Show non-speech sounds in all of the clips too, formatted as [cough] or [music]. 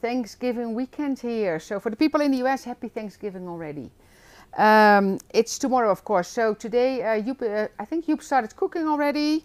Thanksgiving weekend here. So for the people in the US, happy Thanksgiving already. Um, it's tomorrow, of course. So today, uh, uh, I think Joep started cooking already.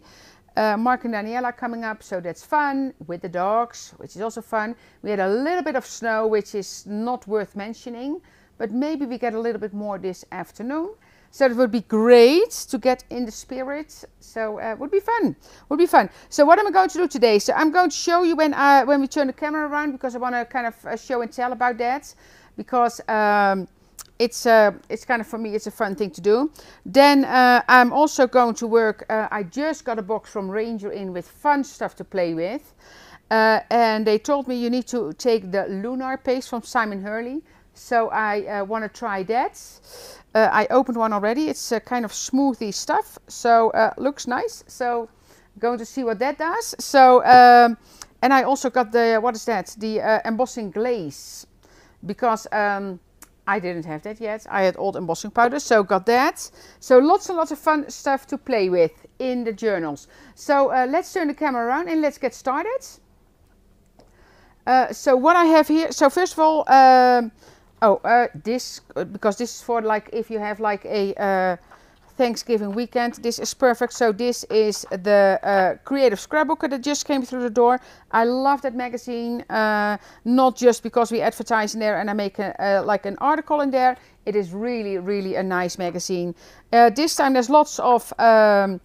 Uh, Mark and Daniela coming up, so that's fun with the dogs, which is also fun. We had a little bit of snow, which is not worth mentioning, but maybe we get a little bit more this afternoon. So it would be great to get in the spirit. So uh, would be fun. Would be fun. So what am I going to do today? So I'm going to show you when I, when we turn the camera around because I want to kind of uh, show and tell about that because um, it's uh, it's kind of for me it's a fun thing to do. Then uh, I'm also going to work. Uh, I just got a box from Ranger in with fun stuff to play with. Uh, and they told me you need to take the Luna paste from Simon Hurley. So I uh, want to try that. Uh, I opened one already. It's a kind of smoothie stuff, so uh, looks nice. So going to see what that does. So um, and I also got the what is that? The uh, embossing glaze because um, I didn't have that yet. I had old embossing powder, so got that. So lots and lots of fun stuff to play with in the journals. So uh, let's turn the camera around and let's get started. Uh, so what I have here. So first of all. Um, Oh, uh, this, uh, because this is for like if you have like a uh, Thanksgiving weekend, this is perfect. So this is the uh, Creative Scrapbooker that just came through the door. I love that magazine, uh, not just because we advertise in there and I make a, uh, like an article in there. It is really, really a nice magazine. this time there's lots of um,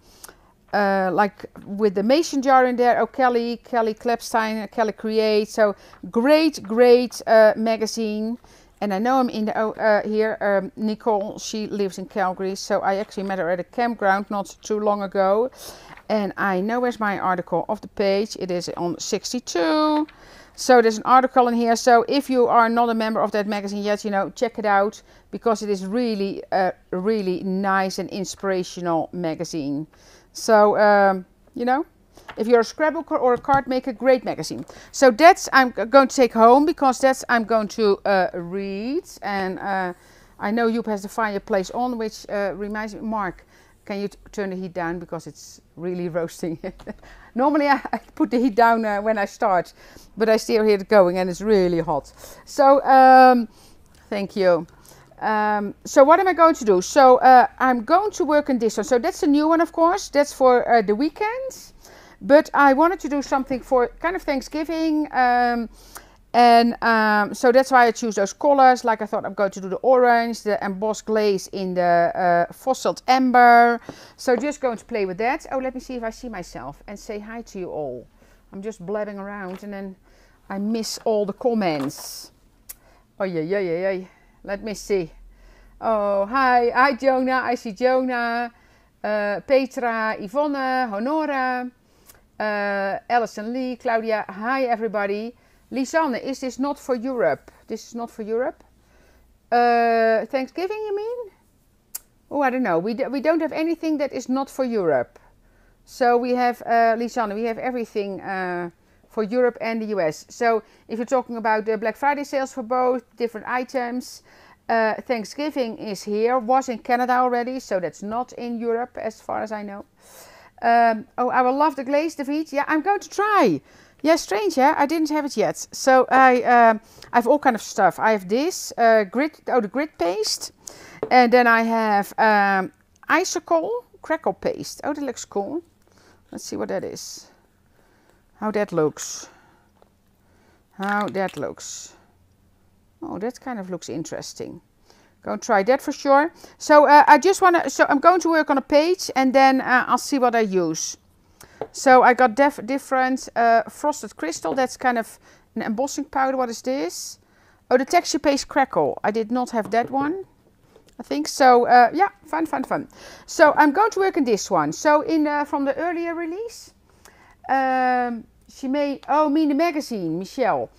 like with the mason jar in there. Oh, Kelly, Kelly Klapstein, Kelly Create. So great, great magazine and I know I'm in the oh, uh, here. Um, Nicole, she lives in Calgary, so I actually met her at a campground not too long ago. And I know where's my article of the page. It is on 62. So there's an article in here. So if you are not a member of that magazine yet, you know, check it out because it is really a really nice and inspirational magazine. So um, you know, if you're a scrapbooker or a card maker, great magazine. So that's I'm going to take home because that's I'm going to uh, read. And uh, I know Joep has the fireplace on, which uh, reminds me, Mark, can you turn the heat down because it's really [laughs] roasting. Normally I, I, put the heat down uh, when I start, but I still hear it going and it's really hot. So um, thank you. Um, so what am I going to do? So uh, I'm going to work on this one. So that's a new one, of course. That's for uh, the weekends. But I wanted to do something for kind of Thanksgiving. Um, and um, so that's why I choose those colors. Like I thought I'm going to do the orange, the embossed glaze in the uh, fossilized amber. So just going to play with that. Oh, let me see if I see myself and say hi to you all. I'm just blabbing around and then I miss all the comments. Oh, yeah, yeah, yeah, yeah. Let me see. Oh, hi. Hi, Jonah. I see Jonah. Uh, Petra, Yvonne, Honora uh, Alison Lee, Claudia, hi everybody. Lisanne, is this not for Europe? This is not for Europe? Uh, Thanksgiving, you mean? Oh, I don't know. We, do, we don't have anything that is not for Europe. So we have, uh, Lisanne, we have everything uh, for Europe and the US. So if you're talking about the Black Friday sales for both different items, uh, Thanksgiving is here, was in Canada already, so that's not in Europe as far as I know. Um, oh, I will love the glaze, David. Yeah, I'm going to try. Yeah, strange, yeah? I didn't have it yet. So I, um, I have all kind of stuff. I have this, uh, grit, oh, the grit paste. And then I have um, icicle crackle paste. Oh, that looks cool. Let's see what that is. How that looks. How that looks. Oh, that kind of looks interesting. And try that for sure. So uh, I just want to, so I'm going to work on a page and then uh, I'll see what I use. So I got different uh, frosted crystal. That's kind of an embossing powder. What is this? Oh, the texture paste crackle. I did not have that one. I think so. Uh, yeah, fun, fun, fun. So I'm going to work on this one. So in uh, from the earlier release, um, she made. Oh, me in the magazine, Michelle.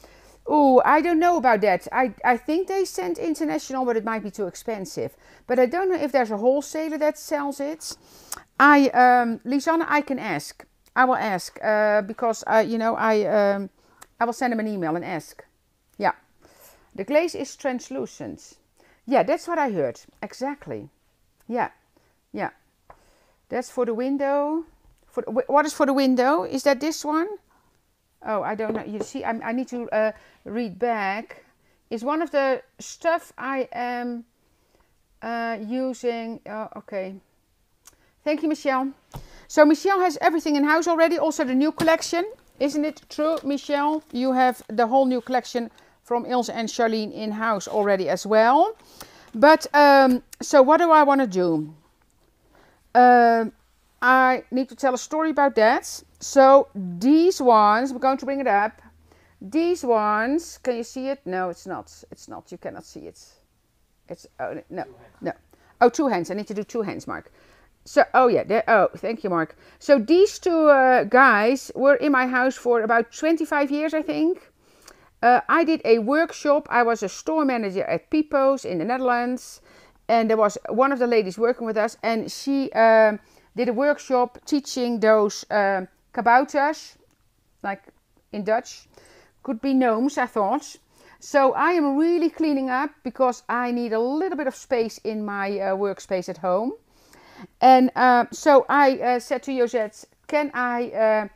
Oh, I don't know about that. I, I think they send international, but it might be too expensive. But I don't know if there's a wholesaler that sells it. I, um, Lisanne, I can ask. I will ask uh, because uh, you know I um, I will send him an email and ask. Yeah, the glaze is translucent. Yeah, that's what I heard exactly. Yeah, yeah, that's for the window. For what is for the window? Is that this one? Oh, I don't know. You see, I, I need to uh, read back. Is one of the stuff I am uh, using. Uh, okay. Thank you, Michelle. So Michelle has everything in house already. Also the new collection. Isn't it true, Michelle? You have the whole new collection from Ilse and Charlene in house already as well. But um, so what do I want to do? Uh, I need to tell a story about that. So these ones, we're going to bring it up. These ones, can you see it? No, it's not. It's not. You cannot see it. It's oh, no, no. Oh, two hands. I need to do two hands, Mark. So, oh yeah, there, oh, thank you, Mark. So these two uh, guys were in my house for about 25 years, I think. Uh, I did a workshop. I was a store manager at Pipo's in the Netherlands, and there was one of the ladies working with us, and she uh, did a workshop teaching those uh, kabouters, like in Dutch, could be gnomes, I thought. So I am really cleaning up because I need a little bit of space in my uh, workspace at home. And uh, so I uh, said to Josette, can I uh,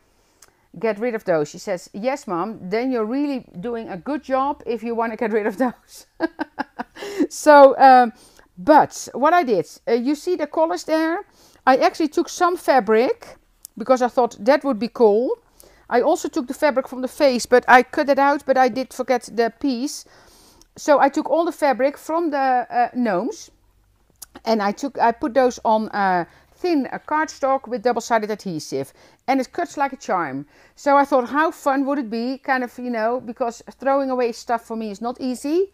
get rid of those? She says, yes, mom. Then you're really doing a good job if you want to get rid of those. [laughs] so, um, but what I did, uh, you see the colors there? I actually took some fabric because I thought that would be cool. I also took the fabric from the face, but I cut it out, but I did forget the piece. So I took all the fabric from the uh, gnomes and I took I put those on uh, thin cardstock with double-sided adhesive and it cuts like a charm. So I thought how fun would it be kind of, you know, because throwing away stuff for me is not easy.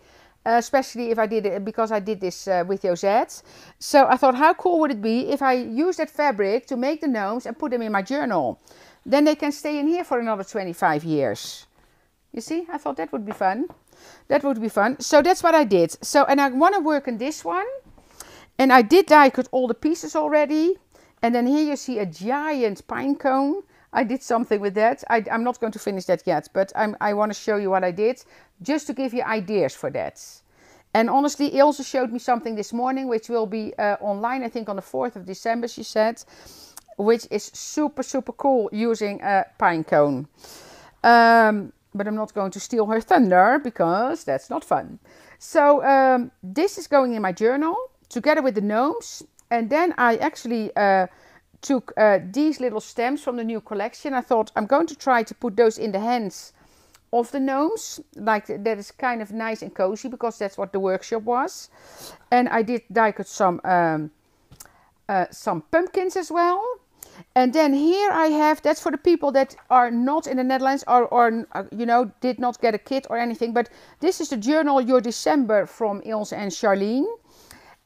Uh, especially if I did it because I did this uh, with Josette. So I thought, how cool would it be if I use that fabric to make the gnomes and put them in my journal? Then they can stay in here for another 25 years. You see, I thought that would be fun. That would be fun. So that's what I did. So, and I want to work on this one. And I did die cut all the pieces already. And then here you see a giant pine cone. I did something with that. I, am not going to finish that yet, but I'm, i want to show you what I did just to give you ideas for that. And honestly, Ilse showed me something this morning, which will be uh, online, I think on the 4th of December, she said, which is super, super cool using a pine cone. Um, but I'm not going to steal her thunder because that's not fun. So um, this is going in my journal together with the gnomes. And then I actually uh, took uh, these little stems from the new collection. I thought I'm going to try to put those in the hands of the gnomes. Like that is kind of nice and cozy because that's what the workshop was. And I did die cut some um, uh, some pumpkins as well. And then here I have that's for the people that are not in the Netherlands or, or uh, you know did not get a kit or anything. But this is the journal your December from Ilse and Charlene.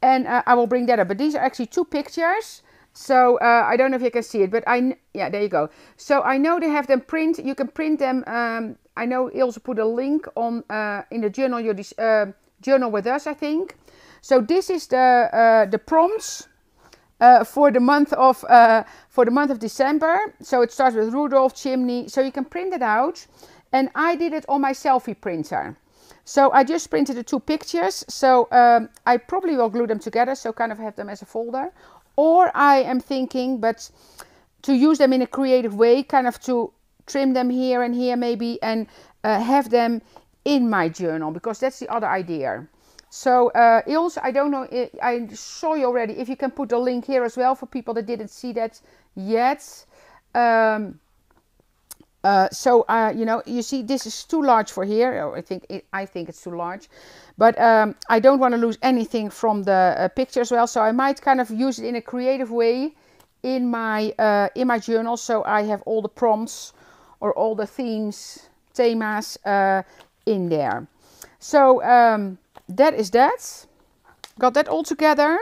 And uh, I will bring that up. But these are actually two pictures. So uh, I don't know if you can see it, but I yeah there you go. So I know they have them print. You can print them um, I know Ilse put a link on uh, in the journal your uh, journal with us, I think. So this is the uh, the prompts uh, for the month of uh, for the month of December. So it starts with Rudolph chimney. So you can print it out, and I did it on my selfie printer. So I just printed the two pictures. So um, I probably will glue them together, so kind of have them as a folder. Or I am thinking, but to use them in a creative way, kind of to trim them here and here maybe and uh, have them in my journal because that's the other idea. So uh, Ilse, I don't know, I saw you already, if you can put a link here as well for people that didn't see that yet. Um, uh, so uh, you know, you see, this is too large for here. Oh, I think it, I think it's too large, but um, I don't want to lose anything from the uh, picture as well. So I might kind of use it in a creative way in my uh, in my journal. So I have all the prompts or all the themes, themas uh, in there. So um, that is that. Got that all together.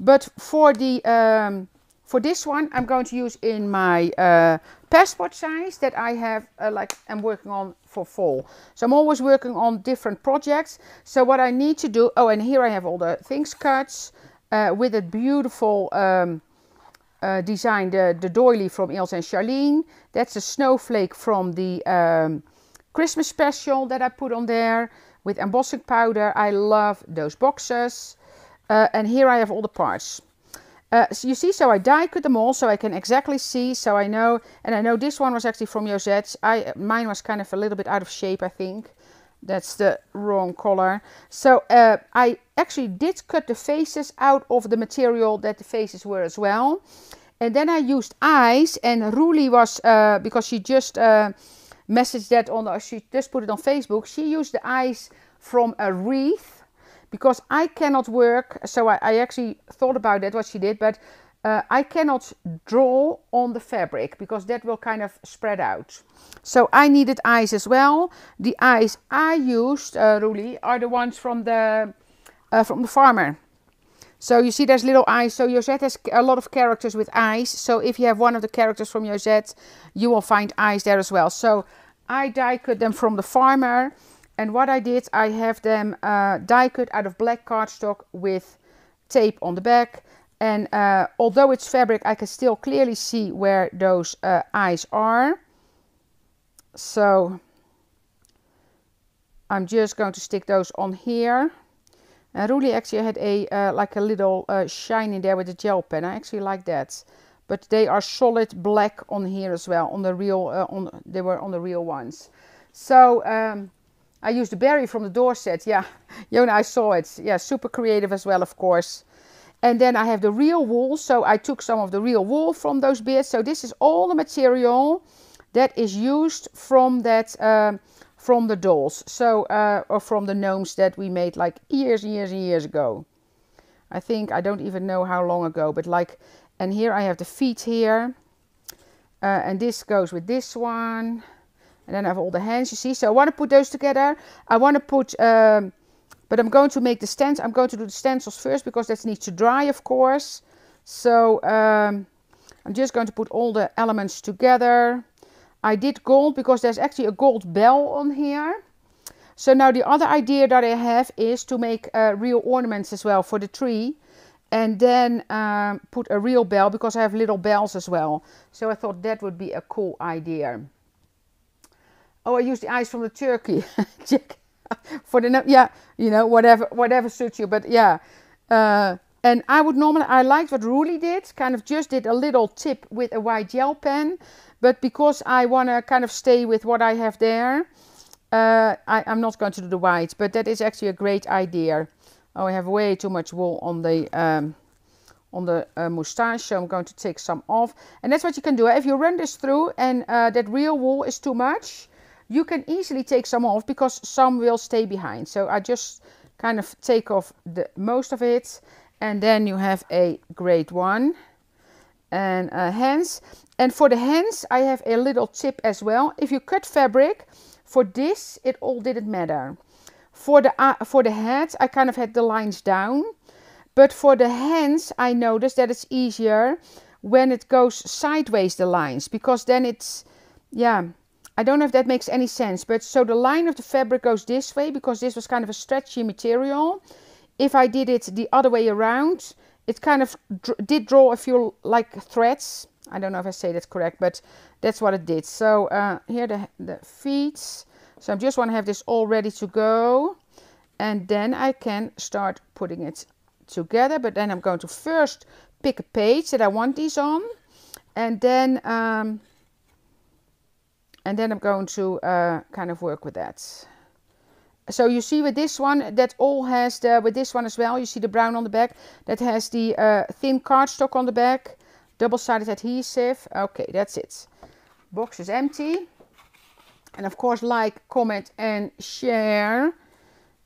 But for the um, for this one, I'm going to use in my uh, passport size that I have, uh, like I'm working on for fall. So I'm always working on different projects. So what I need to do, oh, and here I have all the things cuts uh, with a beautiful um, uh, design, the, the doily from Ilse and Charlene. That's a snowflake from the um, Christmas special that I put on there with embossing powder. I love those boxes. Uh, and here I have all the parts. uh, so you see, so I die cut them all so I can exactly see, so I know, and I know this one was actually from Josette. I Mine was kind of a little bit out of shape, I think. That's the wrong color. So uh, I actually did cut the faces out of the material that the faces were as well. And then I used eyes, and Ruli was, uh, because she just uh, messaged that on, she just put it on Facebook, she used the eyes from a wreath because I cannot work. So I, I actually thought about that, what she did, but uh, I cannot draw on the fabric because that will kind of spread out. So I needed eyes as well. The eyes I used, uh, Ruli, are the ones from the uh, from the farmer. So you see there's little eyes. So Josette has a lot of characters with eyes. So if you have one of the characters from Josette, you will find eyes there as well. So I die cut them from the farmer. And what I did, I have them uh, die cut out of black cardstock with tape on the back. And uh, although it's fabric, I can still clearly see where those uh, eyes are. So I'm just going to stick those on here. And Ruli actually had a uh, like a little uh, shine in there with the gel pen. I actually like that. But they are solid black on here as well. On the real, uh, on they were on the real ones. So um, I used the berry from the door set. Yeah, [laughs] Jona, I saw it. Yeah, super creative as well, of course. And then I have the real wool. So I took some of the real wool from those bits. So this is all the material that is used from that, uh, from the dolls. So, uh, or from the gnomes that we made like years and years and years ago. I think, I don't even know how long ago, but like, and here I have the feet here. Uh, and this goes with this one and then I have all the hands you see so I want to put those together I want to put um, but I'm going to make the stencils I'm going to do the stencils first because that needs to dry of course. So um, I'm just going to put all the elements together. I did gold because there's actually a gold bell on here. So now the other idea that I have is to make uh, real ornaments as well for the tree and then um, put a real bell because I have little bells as well. So I thought that would be a cool idea. Oh, I used the eyes from the turkey. [laughs] [laughs] for the yeah, you know, whatever whatever suits you. But yeah, uh, and I would normally I liked what Ruli did. Kind of just did a little tip with a white gel pen, but because I want to kind of stay with what I have there, uh, I, am not going to do the white. But that is actually a great idea. Oh, I have way too much wool on the. Um, on the uh, moustache so I'm going to take some off and that's what you can do if you run this through and uh, that real wool is too much you can easily take some off because some will stay behind. So I just kind of take off the most of it and then you have a great one and uh, hands. And for the hands I have a little tip as well. If you cut fabric for this it all didn't matter. For the uh, for the head I kind of had the lines down. But for the hands I noticed that it's easier when it goes sideways the lines because then it's yeah I don't know if that makes any sense, but so the line of the fabric goes this way because this was kind of a stretchy material. If I did it the other way around, it kind of did draw a few like threads. I don't know if I say that correct, but that's what it did. So uh, here the, the feet. So I just want to have this all ready to go. And then I can start putting it together. But then I'm going to first pick a page that I want these on. And then... Um, and then I'm going to uh, kind of work with that. So you see with this one, that all has the, with this one as well, you see the brown on the back, that has the uh, thin cardstock on the back, double-sided adhesive. Okay, that's it. Box is empty. And of course, like, comment and share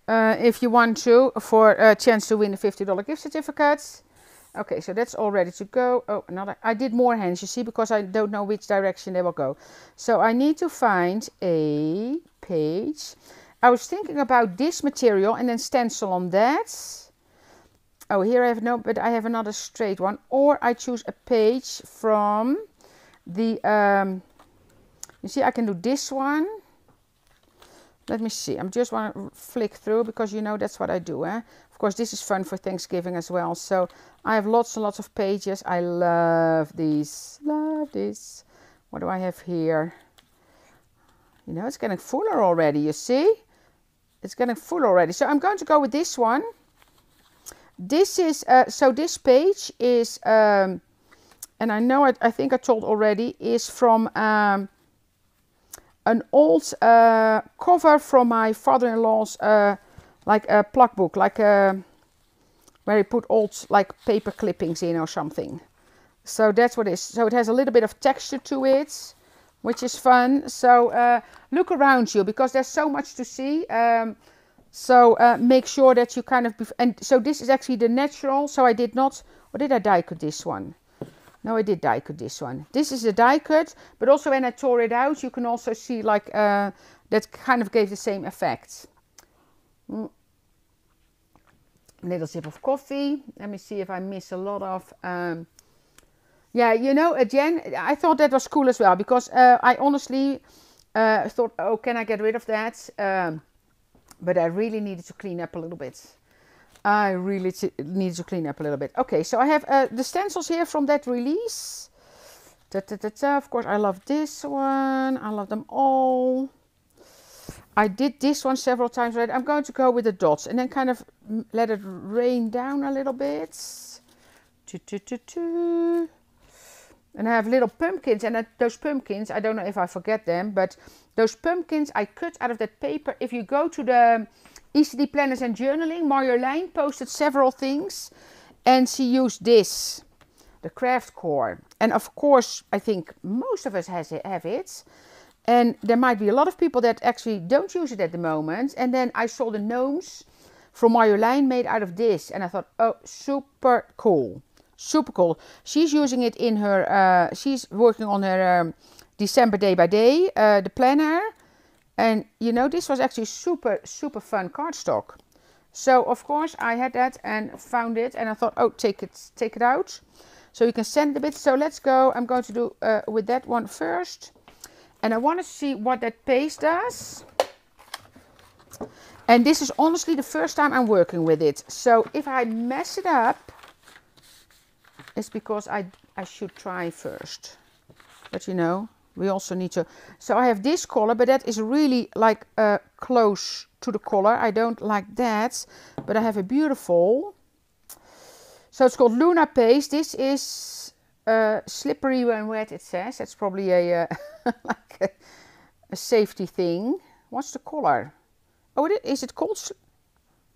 uh, if you want to for a chance to win a $50 gift certificate. Okay, so that's all ready to go. Oh, another. I did more hands, you see, because I don't know which direction they will go. So I need to find a page. I was thinking about this material and then stencil on that. Oh, here I have no, but I have another straight one. Or I choose a page from the, um, you see, I can do this one. Let me see. I'm just want to flick through because you know that's what I do. Eh? Of course, this is fun for Thanksgiving as well. So I have lots and lots of pages. I love these. Love this. What do I have here? You know, it's getting fuller already, you see? It's getting full already. So I'm going to go with this one. this is, uh, so this page is, um, and I know I, I, think I told already, is from um, an old uh, cover from my father-in-law's, uh, like a plug book, like a, where you put old like paper clippings in or something. So that's what it is. So it has a little bit of texture to it, which is fun. So uh, look around you because there's so much to see. Um, so uh, make sure that you kind of, and so this is actually the natural. So I did not, or did I die cut this one? No, I did die cut this one. This is a die cut, but also when I tore it out, you can also see like uh, that kind of gave the same effect. Mm. Little sip of coffee. Let me see if I miss a lot of. Um, yeah, you know, again, I thought that was cool as well because uh, I honestly uh, thought, oh, can I get rid of that? Um, but I really needed to clean up a little bit. I really needed to clean up a little bit. Okay, so I have uh, the stencils here from that release. Da, da, da, of course, I love this one. I love them all. I did this one several times already. I'm going to go with the dots and then kind of let it rain down a little bit. And I have little pumpkins and those pumpkins, I don't know if I forget them, but those pumpkins I cut out of that paper. If you go to the ECD Planners and Journaling, Marjolein posted several things and she used this, the craft core. And of course, I think most of us has it, have it. And there might be a lot of people that actually don't use it at the moment. And then I saw the gnomes from Marjolein made out of this. And I thought, oh, super cool. Super cool. She's using it in her, uh, she's working on her um, December day by day, uh, the planner. And you know, this was actually super, super fun cardstock. So of course I had that and found it and I thought, oh, take it, take it out. So you can send a bit. So let's go. I'm going to do uh, with that one first. And I want to see what that paste does. And this is honestly the first time I'm working with it. So if I mess it up, it's because I, I should try first. But you know, we also need to so I have this color but that is really like uh, close to the color I don't like that but I have a beautiful so it's called Luna Paste this is uh, slippery when wet it says that's probably a uh, [laughs] like a, a, safety thing what's the color oh it is, is it called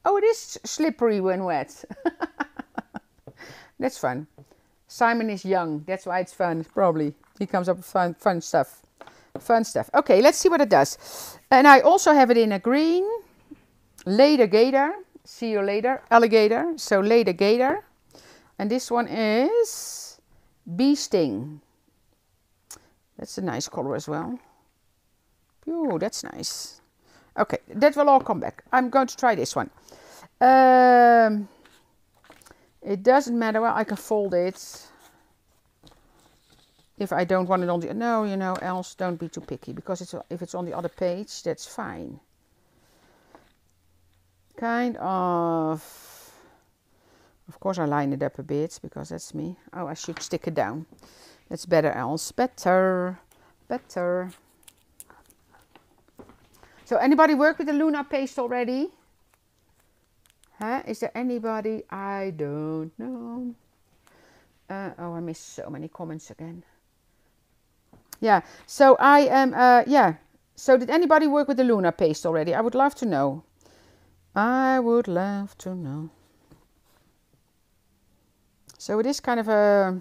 oh it is slippery when wet [laughs] that's fun Simon is young that's why it's fun probably he comes up with fun, fun stuff. Fun stuff. Okay, let's see what it does. And I also have it in a green. Later Gator. See you later. Alligator. So Later Gator. And this one is Bee Sting. That's a nice color as well. Oh, that's nice. Okay, that will all come back. I'm going to try this one. Um, it doesn't matter. Well, I can fold it if I don't want it on the no you know else don't be too picky because it's if it's on the other page that's fine kind of of course I line it up a bit because that's me oh I should stick it down that's better else better better so anybody work with the Luna paste already huh is there anybody I don't know uh, oh I missed so many comments again yeah. So I am, uh, yeah. So did anybody work with the Luna paste already? I would love to know. I would love to know. So it is kind of a,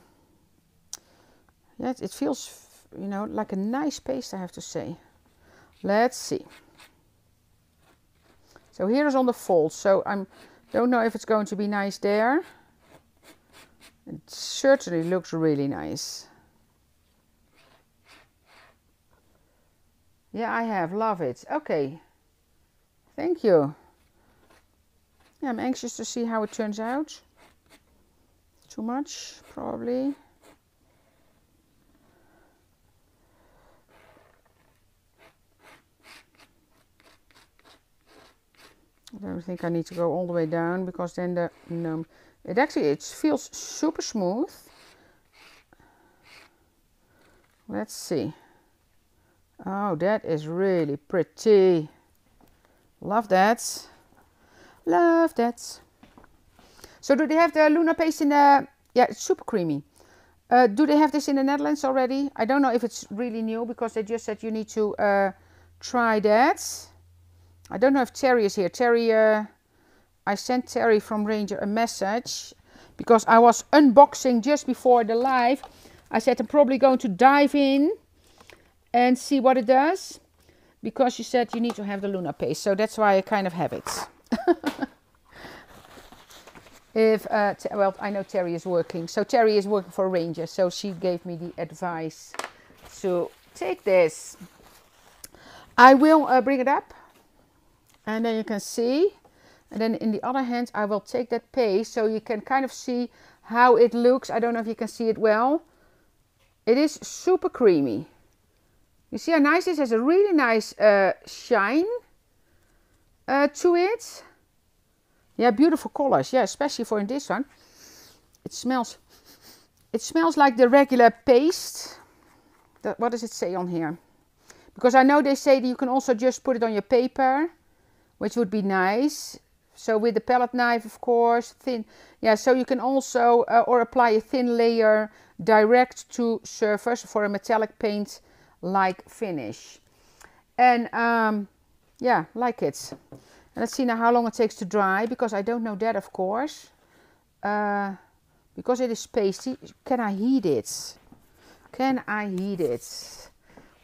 yeah, it feels, you know, like a nice paste, I have to say. Let's see. So here is on the fold. So I don't know if it's going to be nice there. It certainly looks really nice. Yeah, I have. Love it. Okay. Thank you. Yeah, I'm anxious to see how it turns out. Too much, probably. I don't think I need to go all the way down because then the no, it actually it feels super smooth. Let's see. Oh, that is really pretty. Love that. Love that. So do they have the Luna paste in the, yeah, it's super creamy. Uh, do they have this in the Netherlands already? I don't know if it's really new because they just said you need to uh, try that. I don't know if Terry is here. Terry, uh, I sent Terry from Ranger a message because I was unboxing just before the live. I said I'm probably going to dive in and see what it does because she said you need to have the Luna paste. So that's why I kind of have it. [laughs] if uh, well, I know Terry is working. So Terry is working for Ranger. So she gave me the advice to take this. I will uh, bring it up and then you can see and then in the other hand I will take that paste so you can kind of see how it looks I don't know if you can see it well it is super creamy you see how nice this has a really nice uh, shine uh, to it yeah beautiful colors yeah especially for in this one it smells it smells like the regular paste that, what does it say on here because I know they say that you can also just put it on your paper which would be nice so with the palette knife, of course, thin. Yeah, so you can also, uh, or apply a thin layer direct to surface for a metallic paint like finish. And um, yeah, like it. Let's see now how long it takes to dry, because I don't know that, of course. Uh, because it is pasty, can I heat it? Can I heat it?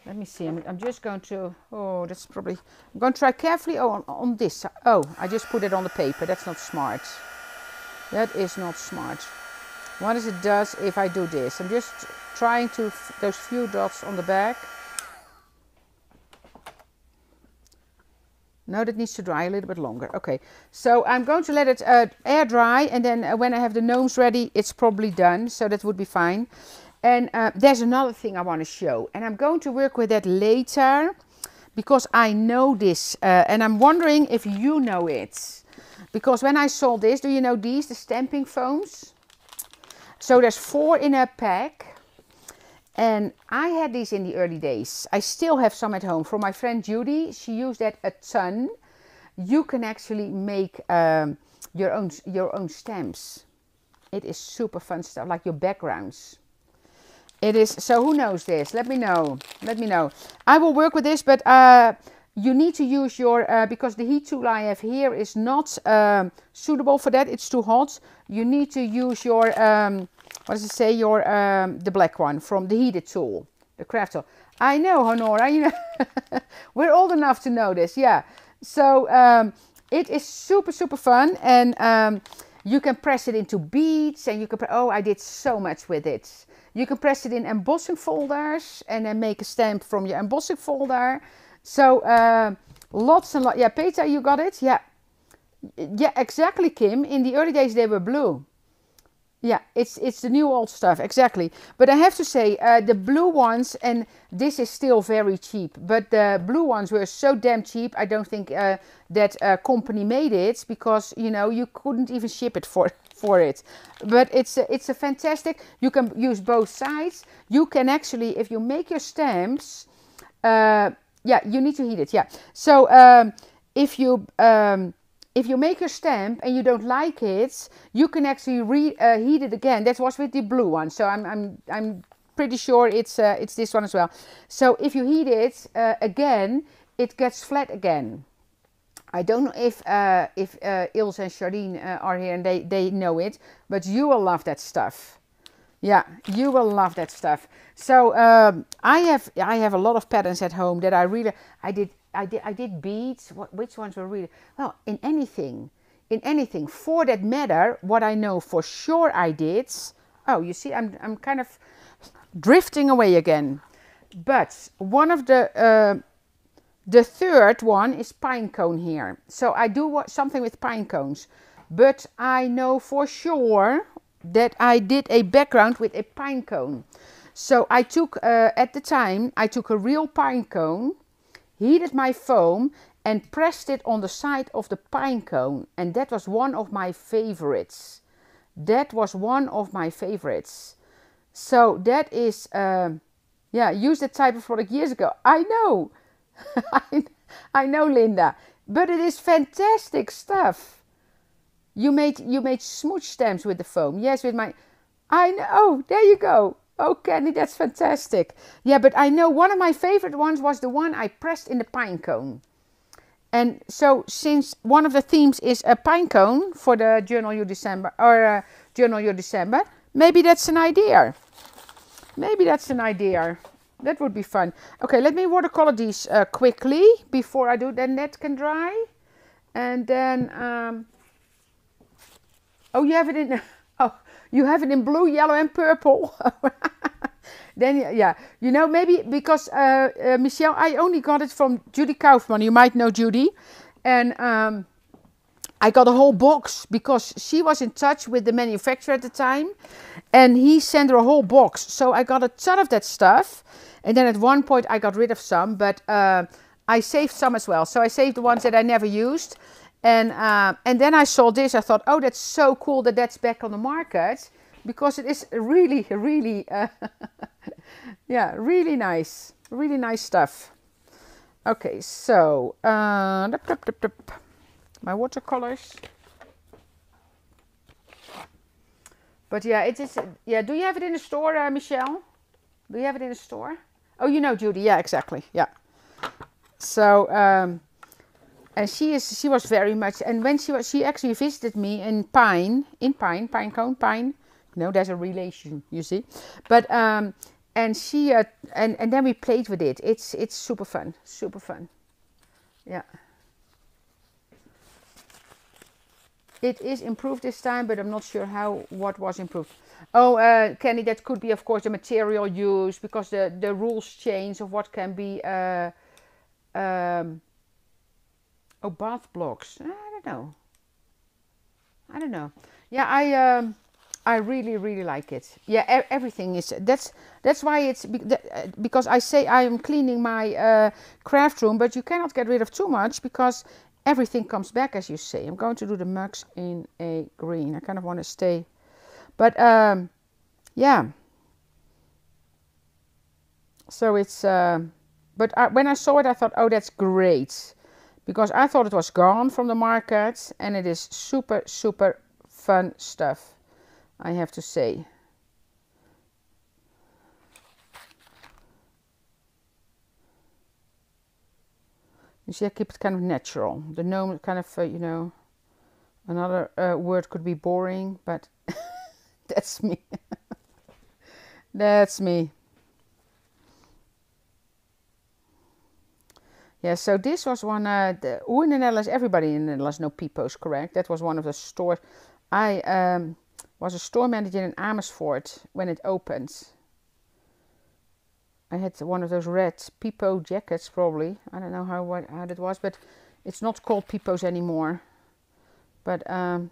Let me see. I'm, I'm, just going to. Oh, that's probably. I'm going to try carefully. On, on this. Oh, I just put it on the paper. That's not smart. That is not smart. What does it does if I do this? I'm just trying to those few dots on the back. No, that needs to dry a little bit longer. Okay, so I'm going to let it uh, air dry and then uh, when I have the gnomes ready, it's probably done. So that would be fine. And uh, there's another thing I want to show. And I'm going to work with that later because I know this. Uh, and I'm wondering if you know it. Because when I saw this, do you know these, the stamping foams? So there's four in a pack. And I had these in the early days. I still have some at home. From my friend Judy, she used that a ton. You can actually make um, your own your own stamps. It is super fun stuff, like your backgrounds. It is, so who knows this? Let me know. Let me know. I will work with this, but uh, you need to use your, uh, because the heat tool I have here is not um, suitable for that. It's too hot. You need to use your, um, what does it say? Your, um, the black one from the heated tool, the craft tool. I know, Honora, you know, [laughs] we're old enough to know this. Yeah. So um, it is super, super fun. And um, you can press it into beads and you can, oh, I did so much with it. You can press it in embossing folders and then make a stamp from your embossing folder. So uh, lots and lots. Yeah, Peter, you got it? Yeah. Yeah, exactly, Kim. In the early days, they were blue. Yeah, it's it's the new old stuff, exactly. But I have to say, uh, the blue ones, and this is still very cheap, but the blue ones were so damn cheap, I don't think uh, that uh, company made it, because, you know, you couldn't even ship it for, [laughs] for it. But it's a, it's a fantastic, you can use both sides. You can actually, if you make your stamps, uh, yeah, you need to heat it, yeah. So um, if you... Um, if you make a stamp and you don't like it, you can actually reheat uh, it again. That was with the blue one, so I'm I'm I'm pretty sure it's uh, it's this one as well. So if you heat it uh, again, it gets flat again. I don't know if uh, if uh, Ilse and Charlene uh, are here and they they know it, but you will love that stuff. Yeah, you will love that stuff. So um, I have I have a lot of patterns at home that I really I did I did I did beads. What, which ones were really well in anything, in anything for that matter. What I know for sure I did. Oh, you see, I'm I'm kind of drifting away again. But one of the uh, the third one is pine cone here. So I do something with pine cones, but I know for sure that I did a background with a pine cone. So I took, uh, at the time, I took a real pine cone heated my foam and pressed it on the side of the pine cone. And that was one of my favorites. That was one of my favorites. So that is, um, yeah, used that type of product years ago. I know. [laughs] I, I know, Linda. But it is fantastic stuff. You made you made smooch stamps with the foam. Yes, with my. I know. Oh, there you go. Oh, Kenny, that's fantastic. Yeah, but I know one of my favorite ones was the one I pressed in the pine cone. And so, since one of the themes is a pine cone for the Journal You December or uh, Journal Your December, maybe that's an idea. Maybe that's an idea. That would be fun. Okay, let me watercolor these uh, quickly before I do. Then that can dry, and then um, oh, you have it in [laughs] you have it in blue, yellow, and purple. [laughs] then yeah, you know maybe because uh, uh, Michelle, I only got it from Judy Kaufman. You might know Judy, and um, I got a whole box because she was in touch with the manufacturer at the time, and he sent her a whole box. So I got a ton of that stuff, and then at one point I got rid of some, but uh, I saved some as well. So I saved the ones that I never used. And, uh, and then I saw this. I thought, oh, that's so cool that that's back on the market because it is really, really, [laughs] uh, yeah, really nice, really nice stuff. Okay, so uh, my watercolors. But yeah, it is. Yeah, do you have it in the store, uh, Michelle? Do you have it in the store? Oh, you know Judy. Yeah, exactly. Yeah. So, um, and she is. She was very much. And when she was, she actually visited me in Pine, in Pine, Pine Cone, Pine no, there's a relation, you see. But um, and she uh, and and then we played with it. It's it's super fun, super fun. Yeah. It is improved this time, but I'm not sure how what was improved. Oh, uh, Kenny, that could be, of course, the material used because the the rules change of what can be. Uh, um, oh, bath blocks. I don't know. I don't know. Yeah, I. Um, I really really like it. Yeah, everything is that's that's why it's uh, because I say I am cleaning my uh, craft room, but you cannot get rid of too much because everything comes back as you say. I'm going to do the mugs in a green. I kind of want to stay, but um, yeah. So it's uh, but I, when I saw it, I thought, oh, that's great, because I thought it was gone from the market, and it is super super fun stuff. I have to say. You see, I keep it kind of natural. The gnome kind of, uh, you know, another uh, word could be boring, but [laughs] that's me. [laughs] that's me. Yeah, so this was one, uh, the, who in the Netherlands, everybody in the Netherlands know Peepo's, correct? That was one of the stores. I, um, was a store manager in Amersfoort when it opened. I had one of those red Peepo jackets, probably. I don't know how what, how that was, but it's not called Peepos anymore. But um,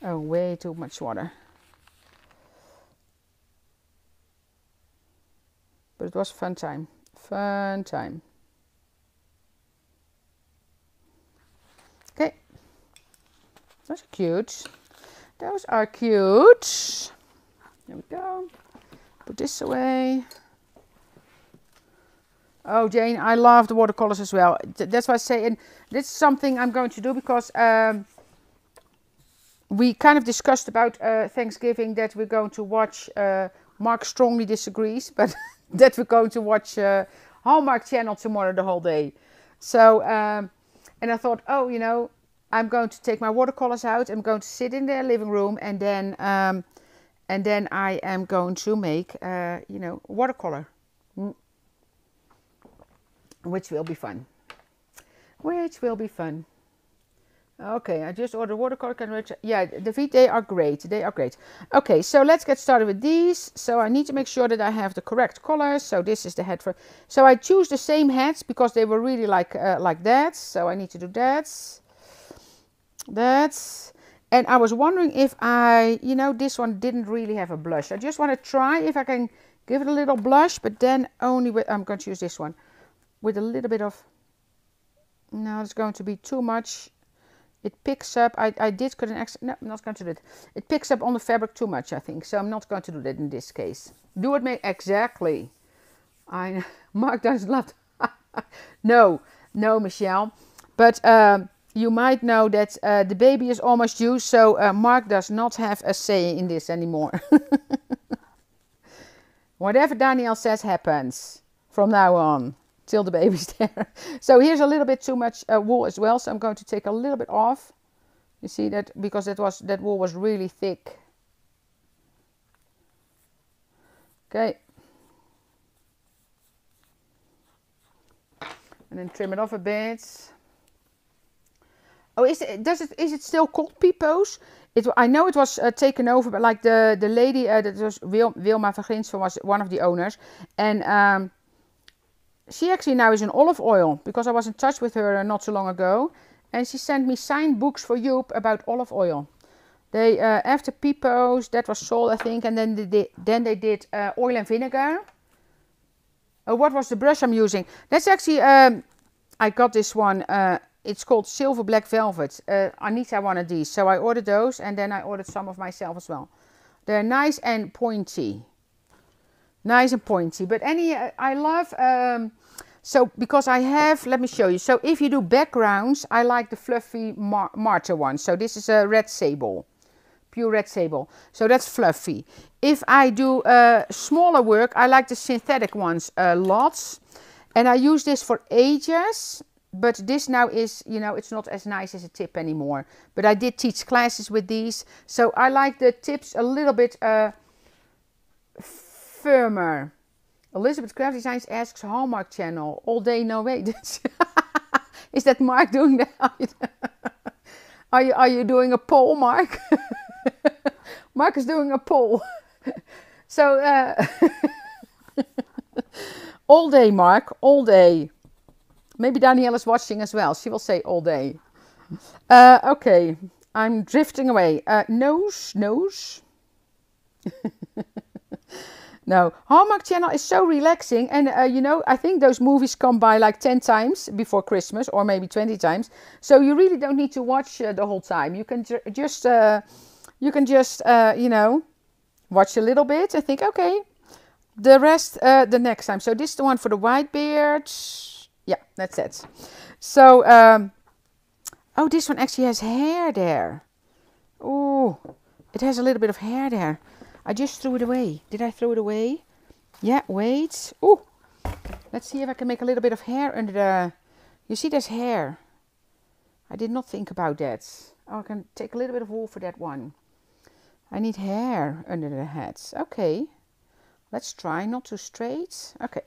oh, way too much water. But it was fun time, fun time. Okay, that's cute. Those are cute. There we go. Put this away. Oh, Jane, I love the watercolors as well. That's why I say, and this is something I'm going to do because um, we kind of discussed about uh, Thanksgiving that we're going to watch. Uh, Mark strongly disagrees, [laughs] but that we're going to watch uh, Hallmark Channel tomorrow the whole day. So, um, and I thought, oh, you know, I'm going to take my watercolors out. I'm going to sit in their living room and then um, and then I am going to make uh, you know watercolor, mm. which will be fun. Which will be fun. Okay, I just ordered watercolor can Yeah, the feet they are great. They are great. Okay, so let's get started with these. So I need to make sure that I have the correct colors. So this is the head for. So I choose the same heads because they were really like uh, like that. So I need to do that. That's, and I was wondering if I, you know, this one didn't really have a blush. I just want to try if I can give it a little blush, but then only with, I'm going to use this one with a little bit of, no, it's going to be too much. It picks up, I, I did cut an extra, no, I'm not going to do it. It picks up on the fabric too much, I think. So I'm not going to do that in this case. Do it exactly. I, [laughs] Mark does not. [laughs] no, no, Michelle. But um, you might know that uh, the baby is almost due, so uh, Mark does not have a say in this anymore. [laughs] Whatever Danielle says happens from now on till the baby's [laughs] there. so here's a little bit too much uh, wool as well, so I'm going to take a little bit off. You see that because that was that wool was really thick. Okay. And then trim it off a bit. Oh, is it does it is it still called Peepos? It I know it was uh, taken over, but like the the lady uh, that was Wil, Wilma van was one of the owners, and um, she actually now is in olive oil because I was in touch with her uh, not so long ago, and she sent me signed books for Joop about olive oil. They uh, after Peepos that was sold I think, and then they did, then they did uh, oil and vinegar. Oh, what was the brush I'm using? That's actually um, I got this one. It's called Silver Black Velvet. Uh, Anita wanted these, so I ordered those and then I ordered some of myself as well. They're nice and pointy. Nice and pointy. But any, uh, I love, um, so because I have, let me show you. So if you do backgrounds, I like the fluffy Mar Marta one. So this is a red sable, pure red sable. So that's fluffy. If I do uh, smaller work, I like the synthetic ones uh, lots. And I use this for ages but this now is, you know, it's not as nice as a tip anymore. But I did teach classes with these. So I like the tips a little bit uh, firmer. Elizabeth Craft Designs asks Hallmark channel, all day, no wait. [laughs] is that Mark doing that? [laughs] are, you, are you doing a poll, Mark? [laughs] Mark is doing a poll. so, uh, all day, Mark, all day. Maybe Danielle is watching as well. She will say all day. Uh, okay, I'm drifting away. Uh, nose, nose. [laughs] no, Hallmark Channel is so relaxing. And, uh, you know, I think those movies come by like 10 times before Christmas or maybe 20 times. So you really don't need to watch uh, the whole time. You can ju just, uh, you can just, uh, you know, watch a little bit and think, okay, the rest the next time. So this is the one for the white beards yeah, that's it. So, um, oh, this one actually has hair there. Oh, it has a little bit of hair there. I just threw it away. Did I throw it away? Yeah, wait. Oh, let's see if I can make a little bit of hair under the... You see there's hair. I did not think about that. Oh, I can take a little bit of wool for that one. I need hair under the heads. Okay. Let's try not too straight. Okay.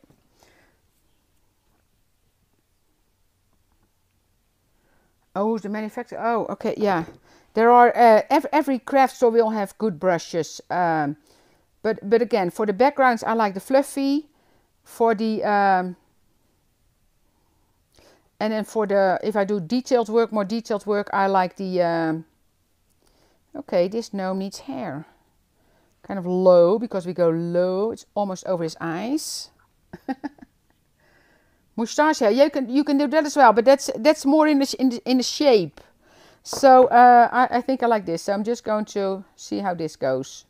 Oh, the manufacturer. Oh, okay, yeah. There are uh, every, every craft store will have good brushes. Um, but but again, for the backgrounds, I like the fluffy. For the um, and then for the if I do detailed work, more detailed work, I like the. Um, okay, this gnome needs hair. Kind of low because we go low. It's almost over his eyes. [laughs] Moustache hair, you can you can do that as well, but that's that's more in the in the, in the shape. So uh, I, I think I like this. So I'm just going to see how this goes.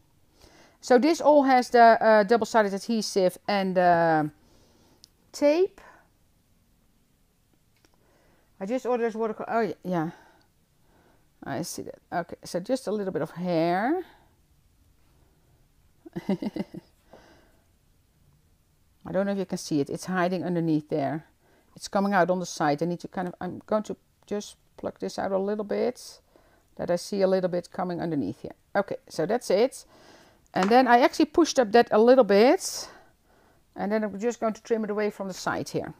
So this all has the uh, double-sided adhesive and uh, tape. I just ordered this watercolor. Oh yeah, I see that. Okay, so just a little bit of hair. [laughs] I don't know if you can see it. It's hiding underneath there. It's coming out on the side. I need to kind of, I'm going to just pluck this out a little bit. That I see a little bit coming underneath here. Okay, so that's it. And then I actually pushed up that a little bit. And then I'm just going to trim it away from the side here.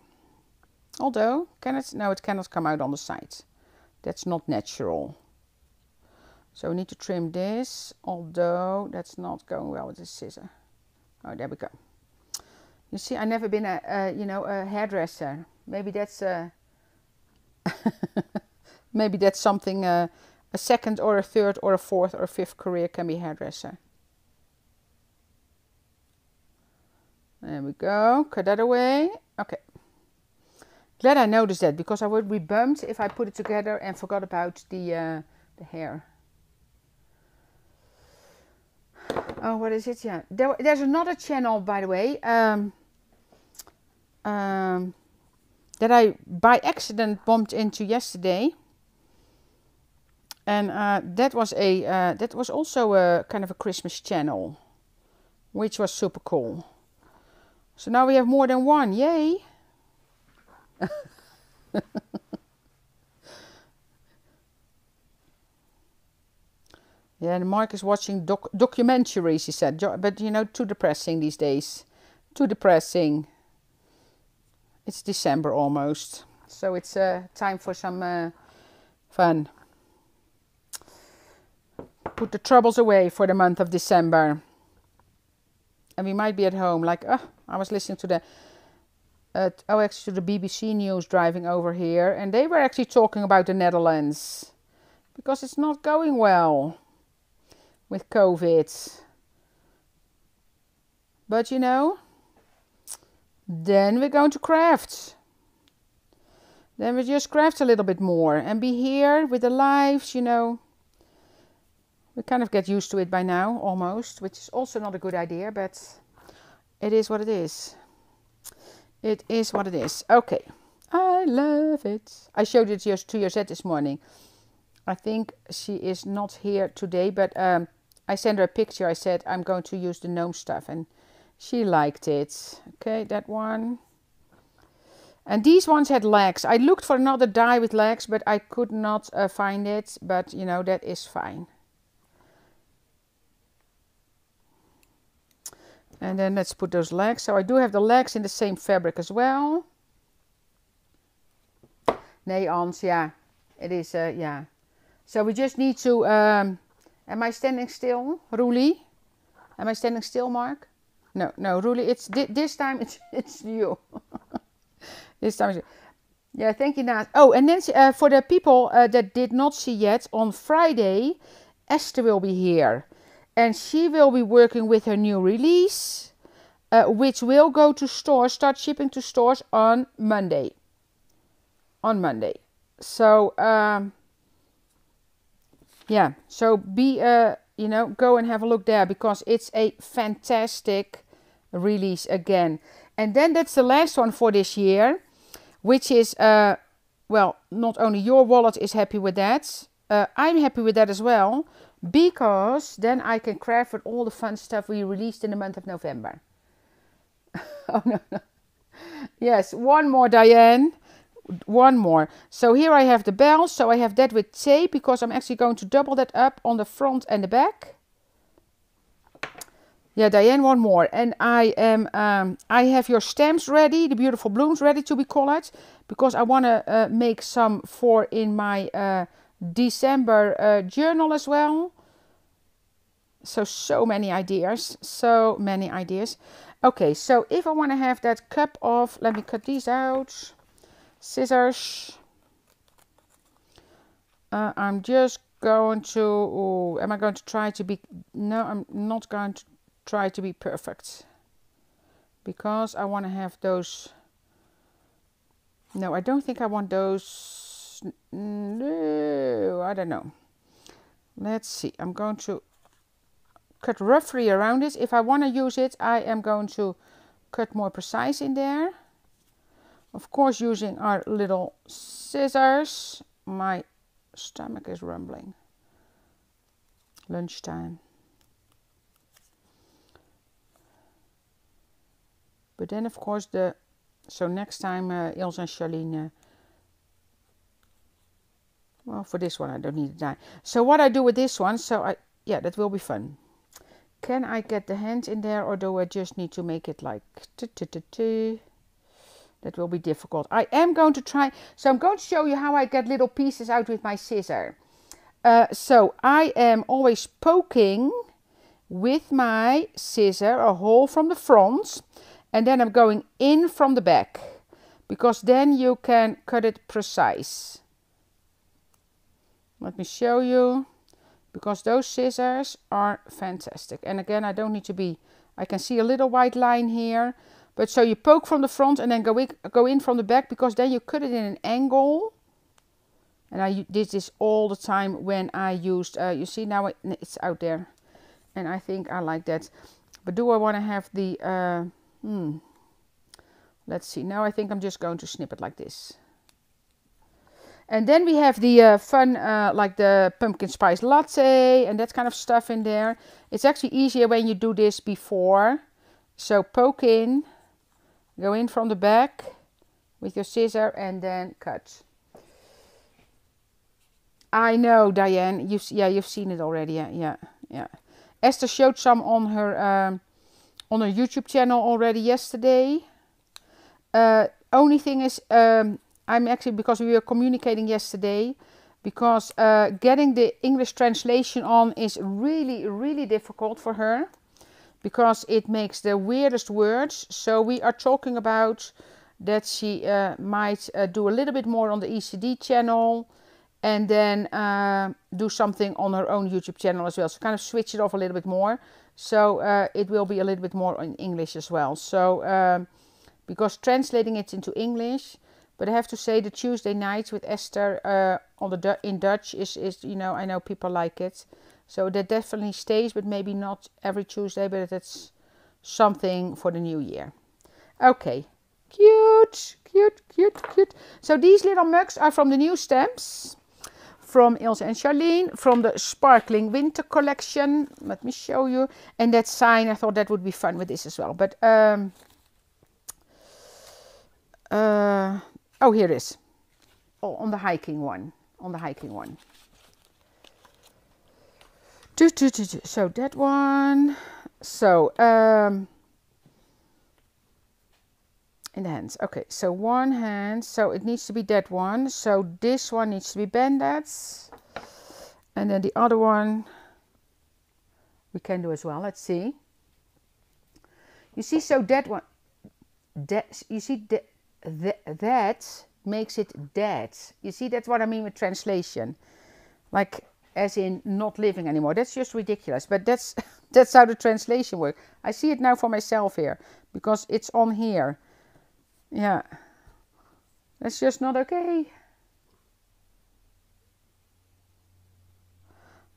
Although, can it? No, it cannot come out on the side. That's not natural. So we need to trim this, although that's not going well with the scissor. Oh, there we go. You see, I've never been a, a you know, a hairdresser. Maybe that's a, [laughs] maybe that's something uh, a second or a third or a fourth or a fifth career can be hairdresser. There we go. Cut that away. Okay. Glad I noticed that because I would be bummed if I put it together and forgot about the uh, the hair. Oh, what is it? Yeah, there, there's another channel, by the way. Um, um, that I by accident bumped into yesterday. and uh, that was a uh, that was also a kind of a Christmas channel, which was super cool. So now we have more than one. Yay! [laughs] yeah, and Mark is watching doc documentaries. He said, but you know, too depressing these days. Too depressing. It's December almost, so it's uh, time for some uh, fun put the troubles away for the month of December. And we might be at home, like, oh, I was listening to the, uh, oh, actually to the BBC News driving over here, and they were actually talking about the Netherlands because it's not going well with COVID. But you know, then we're going to craft. Then we just craft a little bit more and be here with the lives, you know we kind of get used to it by now, almost, which is also not a good idea, but it is what it is. It is what it is. Okay. I love it. I showed it to Josette this morning. I think she is not here today, but um, I sent her a picture. I said I'm going to use the gnome stuff, and she liked it. Okay, that one. And these ones had legs. I looked for another die with legs, but I could not uh, find it. But you know that is fine. And then let's put those legs. So I do have the legs in the same fabric as well. Nee, Ans, yeah. It is, uh, yeah. So we just need to, um, am I standing still, Roelie? Am I standing still, Mark? No, no, Roelie, it's, this time it's, [laughs] it's you. [laughs] this time it's Yeah, thank you, Nat. Oh, and then uh, for the people uh, that did not see yet, on Friday, Esther will be here and she will be working with her new release, uh, which will go to stores, start shipping to stores on Monday. On Monday. So, um, yeah, so be, uh, you know, go and have a look there because it's a fantastic release again. And then that's the last one for this year, which is, uh, well, not only your wallet is happy with that, uh, I'm happy with that as well because then I can craft with all the fun stuff we released in the month of November. [laughs] oh no, no. Yes, one more, Diane. One more. So here I have the bell. So I have that with tape because I'm actually going to double that up on the front and the back. Yeah, Diane, one more. And I am, um, I have your stems ready, the beautiful blooms ready to be colored because I want to uh, make some for in my uh, December uh, journal as well. So, so many ideas, so many ideas. Okay, so if I want to have that cup of, let me cut these out, scissors. Uh, I'm just going to, ooh, am I going to try to be, no, I'm not going to try to be perfect. Because I want to have those, no, I don't think I want those no, I don't know. Let's see. I'm going to cut roughly around it. If I want to use it, I am going to cut more precise in there. Of course, using our little scissors. My stomach is rumbling. Lunchtime. But then, of course, the so next time uh, Ilse and Charlene uh, well, for this one, I don't need a die. So what I do with this one, so I, yeah, that will be fun. Can I get the hands in there or do I just need to make it like that will be difficult. I am going to try, so I'm going to show you how I get little pieces out with my scissor. Uh, so I am always poking with my scissor a hole from the front and then I'm going in from the back because then you can cut it precise. Let me show you because those scissors are fantastic. And again, I don't need to be, I can see a little white line here. But so you poke from the front and then go in, go in from the back because then you cut it in an angle. And I did this all the time when I used, uh, you see now it's out there. And I think I like that. But do I want to have the, uh, hmm, let's see. Now I think I'm just going to snip it like this. And then we have the uh, fun, uh, like the pumpkin spice latte and that kind of stuff in there. It's actually easier when you do this before. So poke in, go in from the back with your scissor and then cut. I know, Diane. You've yeah, you've seen it already. Yeah, yeah, yeah. Esther showed some on her um, on her YouTube channel already yesterday. Uh, only thing is, um, I'm actually because we were communicating yesterday, because uh, getting the English translation on is really really difficult for her, because it makes the weirdest words. So we are talking about that she uh, might uh, do a little bit more on the ECD channel and then uh, do something on her own YouTube channel as well. So kind of switch it off a little bit more. So uh, it will be a little bit more in English as well. So um, because translating it into English, but I have to say the Tuesday nights with Esther uh, on the in Dutch is is you know I know people like it, so that definitely stays, but maybe not every Tuesday, but that's something for the new year. Okay, cute, cute, cute, cute. So these little mugs are from the new stamps from Ilse and Charlene from the Sparkling Winter Collection. Let me show you. And that sign, I thought that would be fun with this as well. But, um, uh, oh, here it is. Oh, on the hiking one. On the hiking one. So that one. So, um, in the hands. Okay, so one hand, so it needs to be that one. So this one needs to be banded. And then the other one we can do as well. Let's see. You see, so that one, that, you see, that, that, that makes it dead. You see, that's what I mean with translation. Like, as in not living anymore. That's just ridiculous. But that's [laughs] that's how the translation works. I see it now for myself here because it's on here. Yeah. That's just not okay.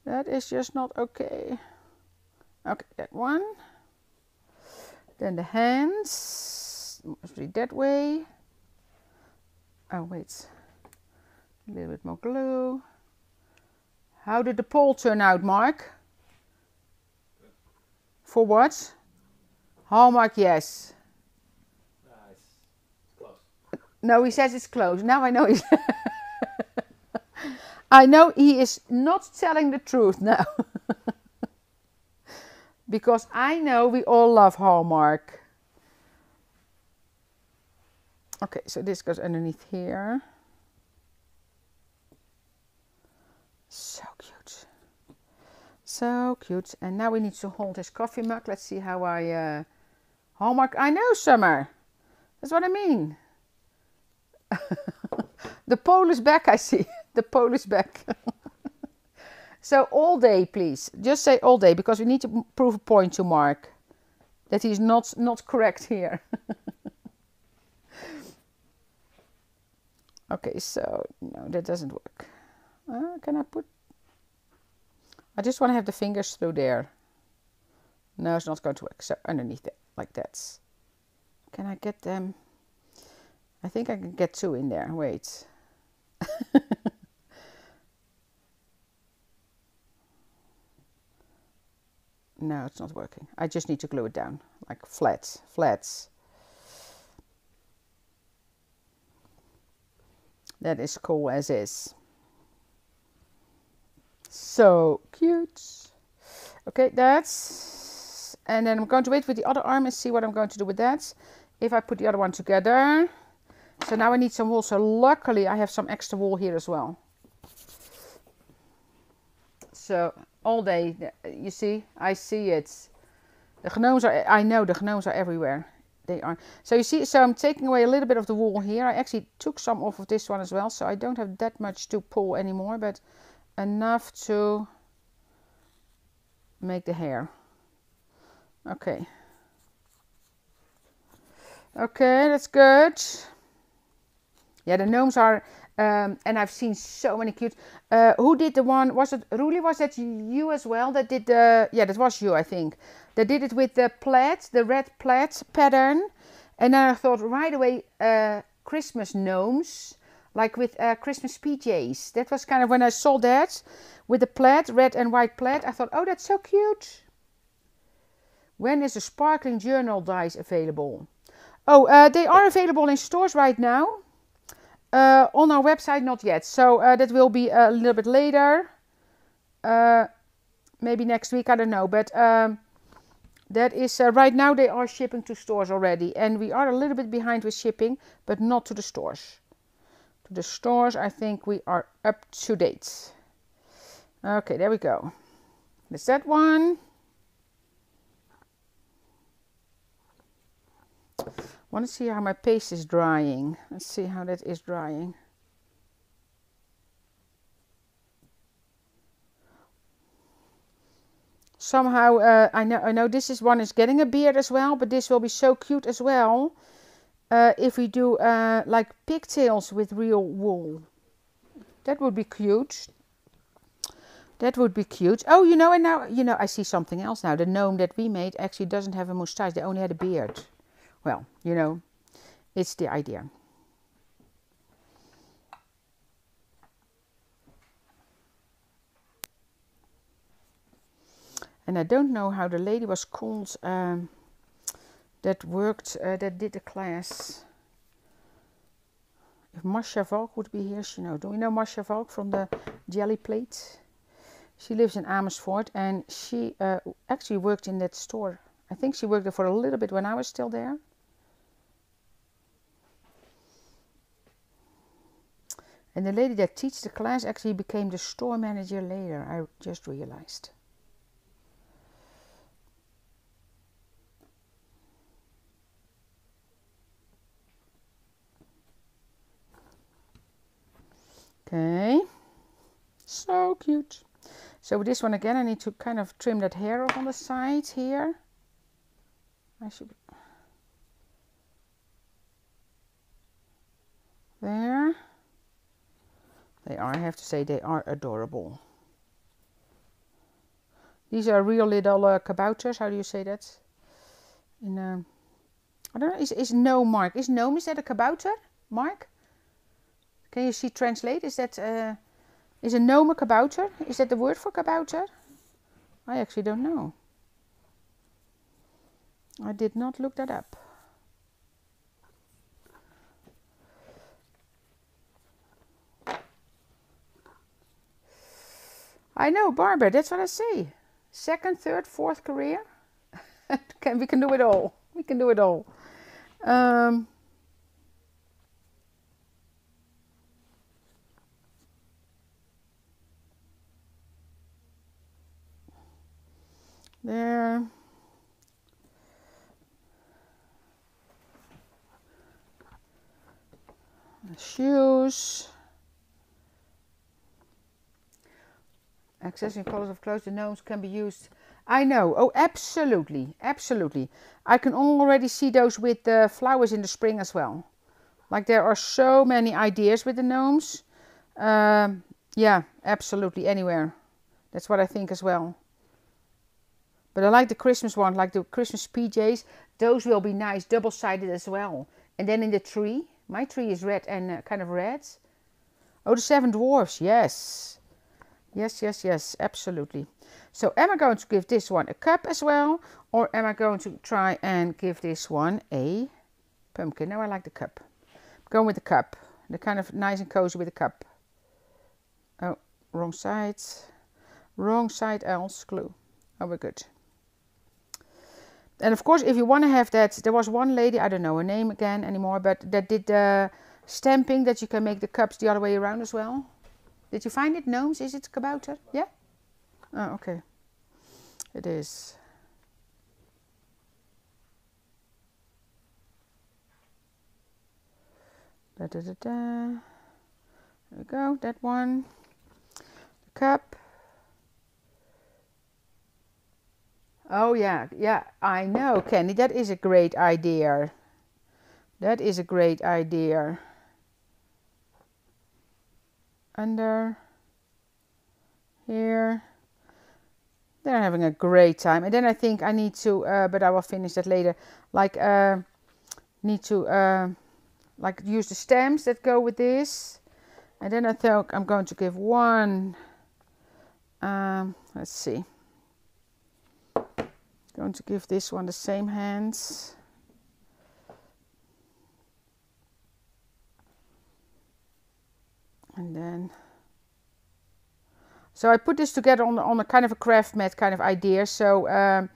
That is just not okay. Okay, that one. Then the hands. Must be that way. Oh, wait. A little bit more glue. How did the poll turn out, Mark? For what? Oh, Hallmark, yes. No, he says it's closed. Now I know he's. [laughs] I know he is not telling the truth [laughs] now. because I know we all love Hallmark. Okay, so this goes underneath here. So. So cute. And now we need to hold his coffee mug. Let's see how I... Uh, Hallmark. I know, Summer. That's what I mean. [laughs] the pole is back, I see. [laughs] The pole is back. [laughs] so all day, please. Just say all day because we need to prove a point to Mark that he's not not correct here. okay, so no, that doesn't work. Uh, can I put? I just want to have the fingers through there. No, it's not going to work. So underneath it, like that. Can I get them? I think I can get two in there. Wait. [laughs] no, it's not working. I just need to glue it down, like flat, flats. That is cool as is. So cute. Okay, that's... And then I'm going to wait with the other arm and see what I'm going to do with that. If I put the other one together, so now I need some wool. So luckily I have some extra wool here as well. So all day, you see, I see it. The gnomes are, I know the gnomes are everywhere. They are. So you see, so I'm taking away a little bit of the wool here. I actually took some off of this one as well. So I don't have that much to pull anymore, but enough to make the hair. Okay. Okay, that's good. Yeah, the gnomes are, um, and I've seen so many cute. Uh, who did the one? Was it Roelie? Was that you as well? That did the? Yeah, that was you, I think. That did it with the plaid, the red plaid pattern. And then I thought right away, uh, Christmas gnomes like with uh, Christmas PJs. That was kind of when I saw that with the plaid, red and white plaid. I thought, oh, that's so cute. When is the sparkling journal dies available? Oh, uh, they are available in stores right now. Uh, on our website, not yet. So uh, that will be a little bit later. Uh, maybe next week, I don't know. But um, that is uh, right now they are shipping to stores already. And we are a little bit behind with shipping, but not to the stores. To the stores, I think we are up to date. Okay, there we go. There's that one. want to see how my paste is drying. Let's see how that is drying. Somehow, uh, I know I know this is one is getting a beard as well, but this will be so cute as well. Uh, if we do uh, like pigtails with real wool. That would be cute. That would be cute. Oh, you know, and now, you know, I see something else now. The gnome that we made actually doesn't have a moustache. They only had a beard. Well, you know, it's the idea. And I don't know how the lady was called um, that worked, uh, that did the class. If Marcia Valk would be here, she know. Do we know Marcia Valk from the Gelli Plate? She lives in Amersfoort and she uh, actually worked in that store. I think she worked there for a little bit when I was still there. And the lady that teaches the class actually became the store manager later, I just realized. Okay, so cute. So with this one again, I need to kind of trim that hair off on the side here. I should there. They are, I have to say, they are adorable. These are real little uh, kabouters. How do you say that? In uh, I don't know. Is is no Mark? Is gnome is that a kabouter? Mark? Can you see translate? Is that uh, is a gnome a kabouter? Is that the word for kabouter? I actually don't know. I did not look that up. I know, Barbara, that's what I say. Second, third, fourth career. [laughs] can, we can do it all. We can do it all. Um, there. Shoes. accessory colors of clothes, the gnomes can be used. I know. Oh, absolutely. Absolutely. I can already see those with the flowers in the spring as well. Like there are so many ideas with the gnomes. Um, yeah, absolutely. Anywhere. That's what I think as well. But I like the Christmas one, like the Christmas PJs. Those will be nice, double-sided as well. And then in the tree. My tree is red and uh, kind of red. Oh, the Seven Dwarfs. Yes. Yes, yes, yes, absolutely. So am I going to give this one a cup as well? Or am I going to try and give this one a pumpkin? Now I like the cup. I'm going with the cup. The kind of nice and cozy with the cup. Oh, wrong side. Wrong side Els glue. Oh, we're good. And of course, if you want to have that, there was one lady, I don't know her name again anymore, but that did the stamping that you can make the cups the other way around as well. Did you find it? Gnomes? Is it kabouter? Yeah? Oh, okay. It is. Da, da, da, da. There we go, that one. The cup. Oh yeah, yeah, I know, Kenny. That is a great idea. That is a great idea. Under here. They're having a great time. And then I think I need to uh, but I will finish that later. Like uh, need to uh, like use the stems that go with this. And then I think I'm going to give one, um, let's see, going to give this one the same hands. And then, so I put this together on, on a kind of a craft mat kind of idea. So um,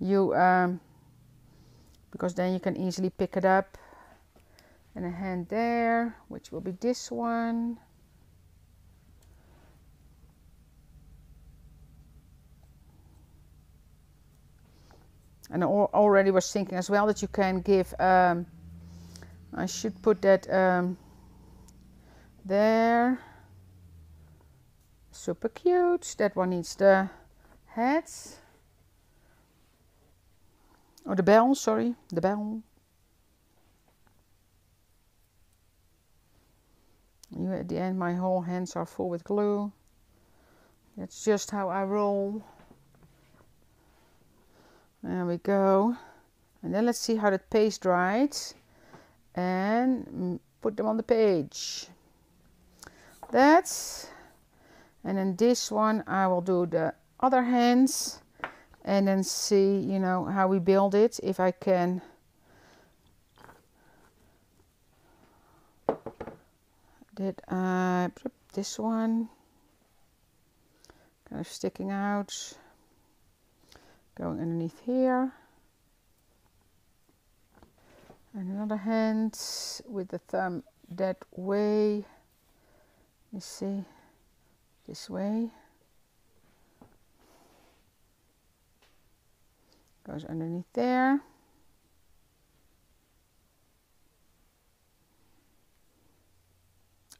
you, um, because then you can easily pick it up. And a hand there, which will be this one. And I already was thinking as well that you can give um, I should put that um, there. Super cute. That one needs the heads or the bell sorry. The bell. You at the end my whole hands are full with glue. That's just how I roll there we go. And then let's see how that paste dries. And put them on the page. That's. And then this one I will do the other hands. And then see, you know, how we build it. If I can did I uh, this one kind of sticking out going underneath here. And another hand with the thumb that way. You see. This way. Goes underneath there.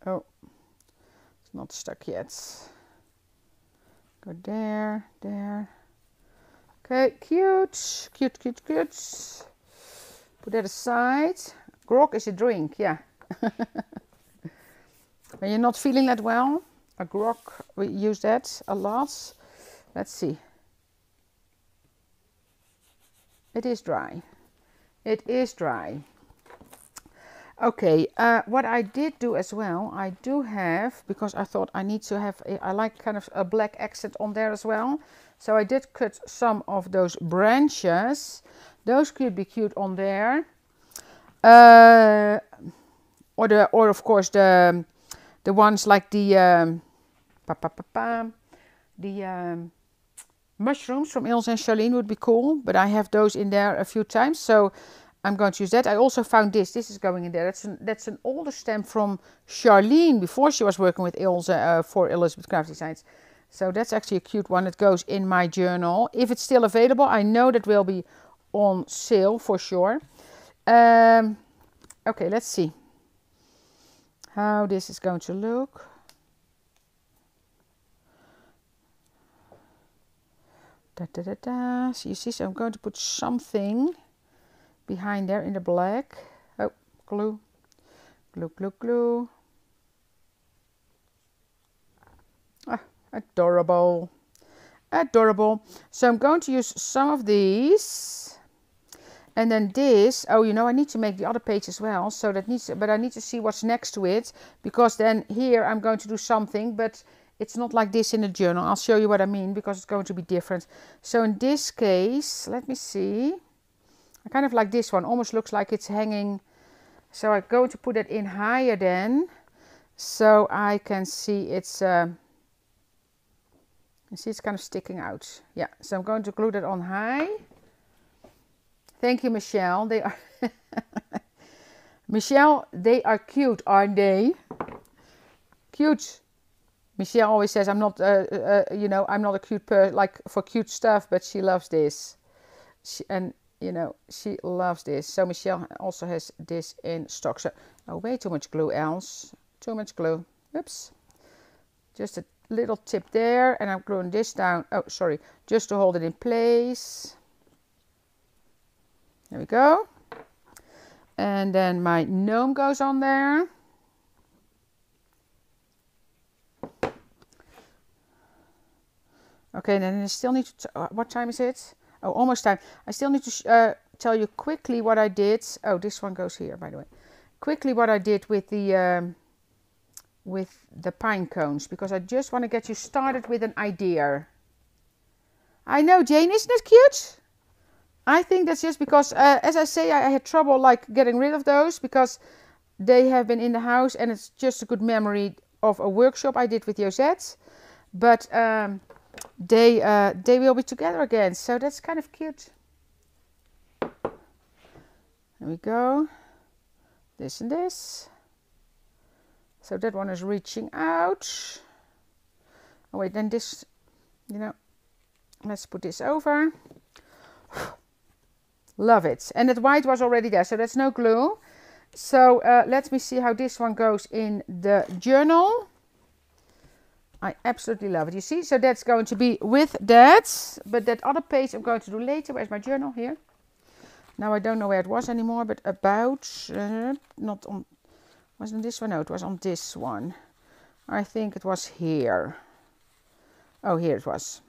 Oh it's not stuck yet. Go there there Okay, cute, cute, cute, cute. Put that aside. Grog is a drink, yeah. [laughs] when you're not feeling that well, a grog, we use that a lot. Let's see. It is dry. It is dry. Okay, uh, what I did do as well, I do have, because I thought I need to have, a, I like kind of a black accent on there as well. So I did cut some of those branches. Those could be cute on there. Uh, or the, or of course the, the ones like the, um, pa, pa, pa, the um, mushrooms from Ilse and Charlene would be cool. But I have those in there a few times. So I'm going to use that. I also found this. This is going in there. That's an, that's an older stem from Charlene before she was working with Ilse uh, for Elizabeth Craft Designs. So that's actually a cute one. It goes in my journal. If it's still available, I know that will be on sale for sure. Um, okay, let's see how this is going to look. Da, da, da, da. So you see, so I'm going to put something behind there in the black. Oh, glue, glue, glue, glue. Adorable. Adorable. So I'm going to use some of these. And then this, oh, you know, I need to make the other page as well. So that needs, but I need to see what's next to it. Because then here I'm going to do something, but it's not like this in the journal. I'll show you what I mean because it's going to be different. So in this case, let me see. I kind of like this one. Almost looks like it's hanging. So I'm going to put it in higher then. So I can see it's... Uh, see it's kind of sticking out. Yeah, so I'm going to glue that on high. Thank you, Michelle. They are [laughs] Michelle, they are cute, aren't they? Cute. Michelle always says, I'm not, uh, uh, you know, I'm not a cute person, like for cute stuff, but she loves this. She, and, you know, she loves this. So Michelle also has this in stock. So, oh, way too much glue, Els. Too much glue. Oops. Just a little tip there and I'm gluing this down oh sorry just to hold it in place. There we go. And then my gnome goes on there. Okay then I still need to uh, what time is it? Oh almost time. I still need to uh, tell you quickly what I did. Oh this one goes here by the way. Quickly what I did with the um, with the pine cones because I just want to get you started with an idea. I know, Jane, isn't it cute? I think that's just because, uh, as I say, I, had trouble like getting rid of those because they have been in the house and it's just a good memory of a workshop I did with Josette. But um, they, uh, they will be together again, so that's kind of cute. There we go. This and this. So that one is reaching out. Oh wait, then this, you know, let's put this over. [sighs] Love it. And that white was already there, so that's no glue. So uh, let me see how this one goes in the journal. I absolutely love it. You see, so that's going to be with that. But that other page I'm going to do later. Where's my journal? Here. Now I don't know where it was anymore, but about, uh, not on, wasn't this one? No, it was on this one. I think it was here. Oh, here it was.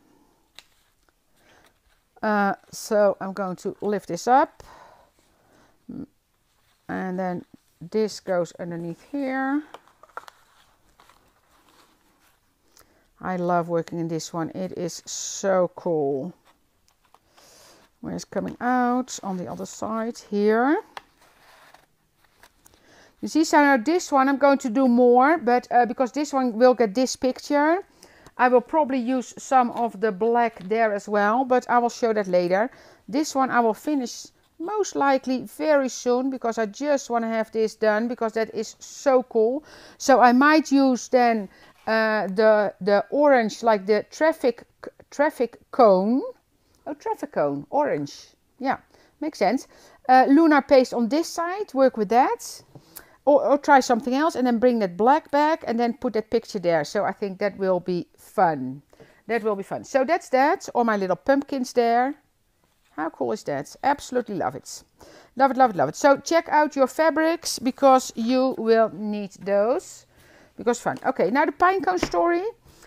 Uh, so I'm going to lift this up. And then this goes underneath here. I love working in this one. It is so cool. Where's coming out on the other side here. You see, so now this one I'm going to do more, but uh, because this one will get this picture, I will probably use some of the black there as well, but I will show that later. This one I will finish most likely very soon because I just want to have this done because that is so cool. So I might use then uh, the the orange like the traffic traffic cone. Oh, traffic cone, orange. Yeah, makes sense. Uh, Luna paste on this side, work with that or, or try something else and then bring that black back and then put that picture there. So I think that will be fun. That will be fun. So that's that. All my little pumpkins there. How cool is that? Absolutely love it. Love it, love it, love it. So check out your fabrics because you will need those. Because fun. Okay, now the pinecone story.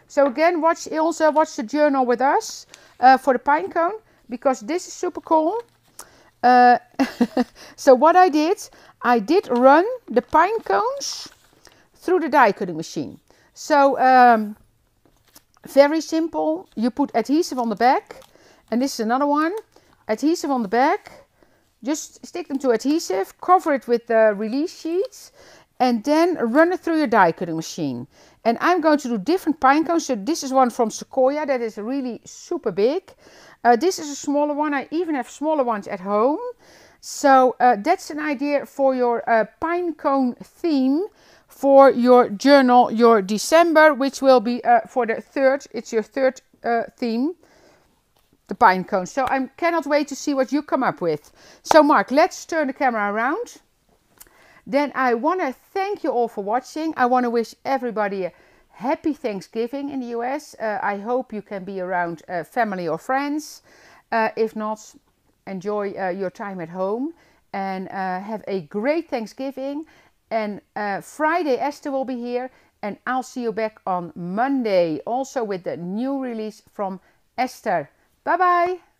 So again, watch Ilse, watch the journal with us uh, for the pinecone because this is super cool. Uh, [laughs] so what I did, I did run the pine cones through the die cutting machine. So um, very simple. You put adhesive on the back and this is another one. Adhesive on the back. Just stick them to adhesive, cover it with the release sheets and then run it through your die cutting machine. And I'm going to do different pine cones. So this is one from Sequoia that is really super big. Uh, this is a smaller one. I even have smaller ones at home. So uh, that's an idea for your uh, pine cone theme for your journal, your December, which will be uh, for the third. It's your third uh, theme, the pine cone. So I cannot wait to see what you come up with. So Mark, let's turn the camera around. Then I want to thank you all for watching. I want to wish everybody a happy Thanksgiving in the US. Uh, I hope you can be around uh, family or friends. if not, enjoy uh, your time at home and uh, have a great Thanksgiving. And uh, Friday, Esther will be here, and I'll see you back on Monday also with the new release from Esther. Bye bye.